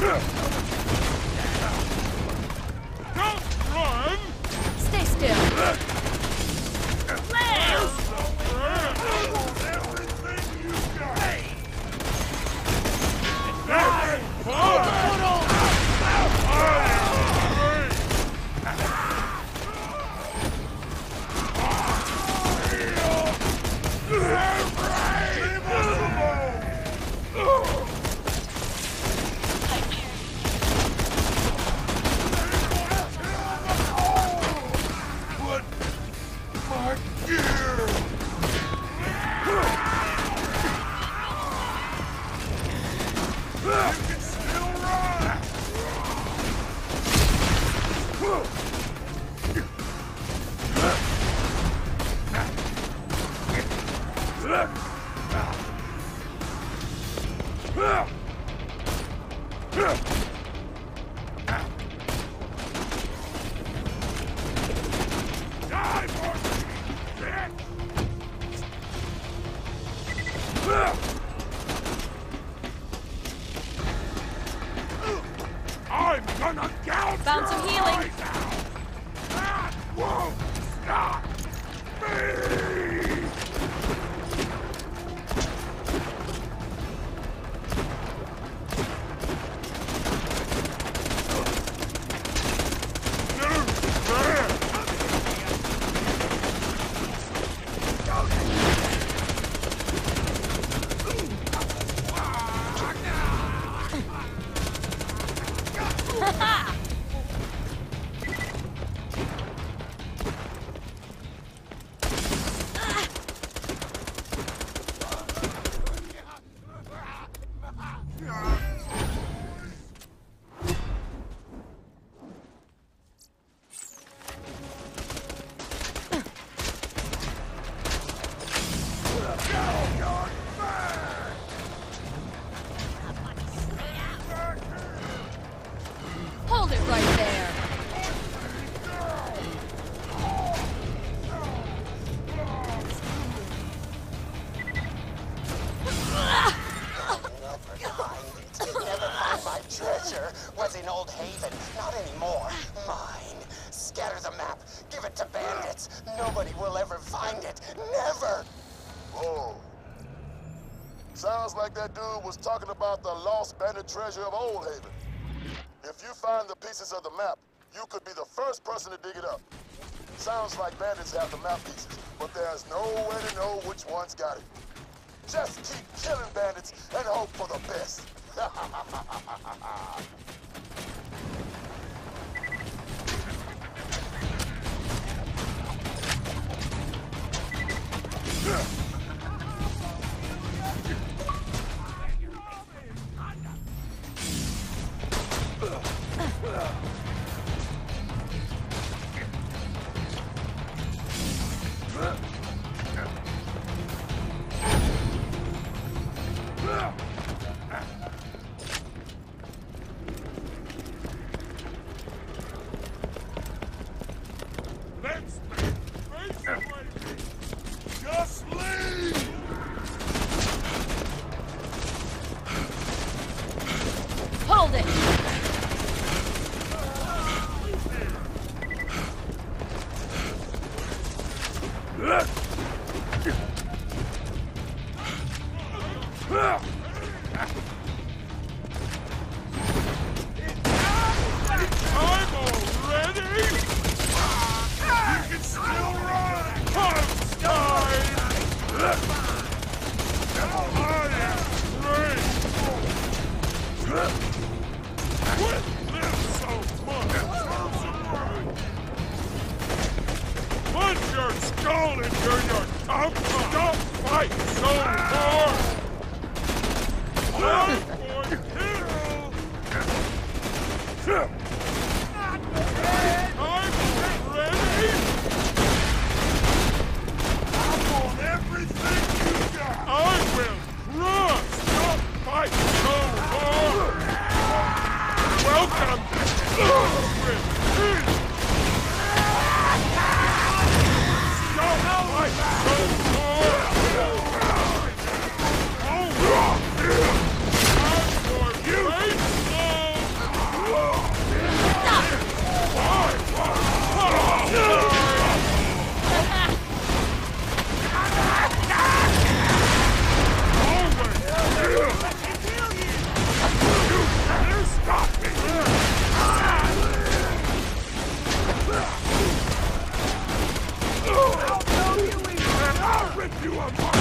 Don't Found some healing. Old Haven. Not anymore. Mine. Scatter the map. Give it to bandits. Nobody will ever find it. Never. Whoa. Sounds like that dude was talking about the lost bandit treasure of Old Haven. If you find the pieces of the map, you could be the first person to dig it up. Sounds like bandits have the map pieces, but there's no way to know which one's got it. Just keep killing bandits and hope for the best. Let's I You are my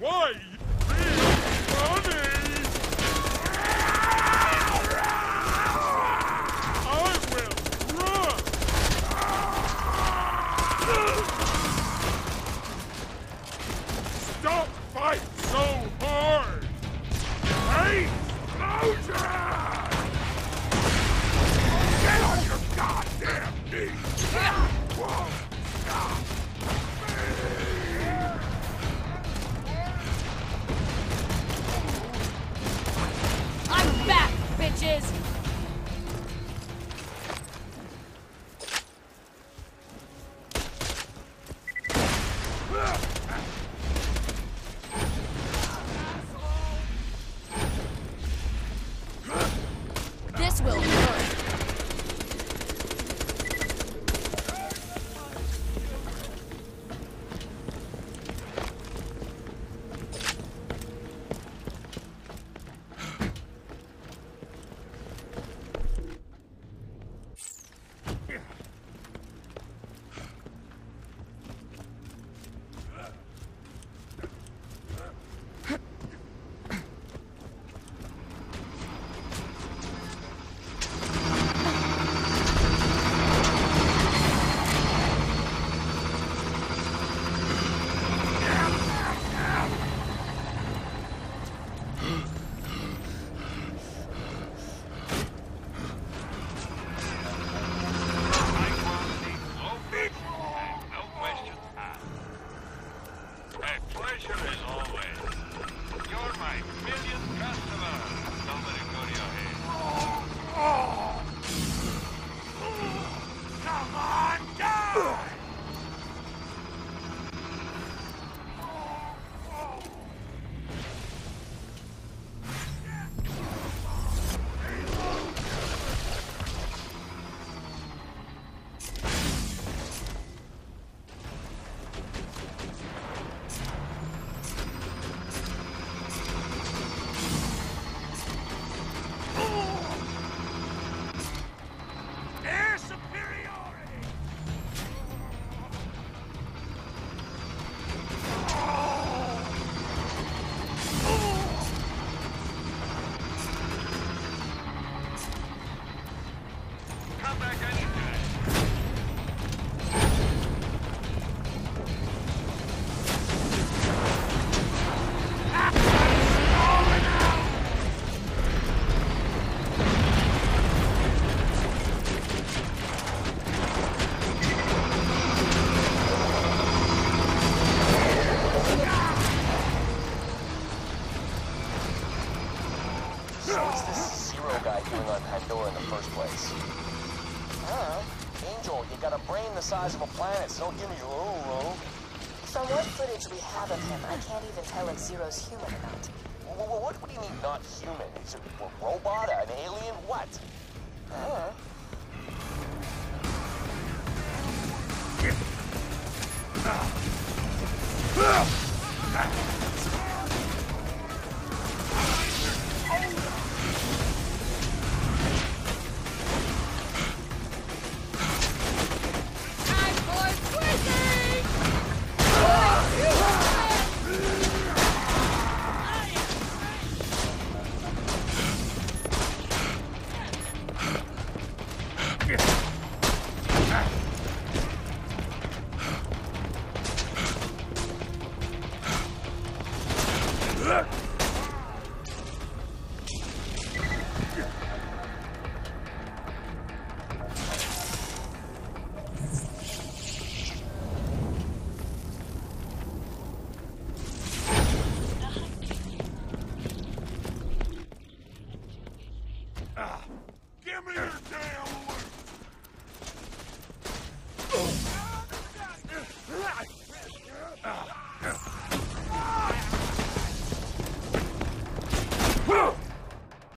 Why? Size of a planet, so don't give me your oh, From what footage we have of him, I can't even tell if Zero's human or not. What, what, what, what do you mean not human? Is it a robot, an alien, what? Huh? Time ah. ah. ah.